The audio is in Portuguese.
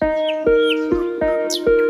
Música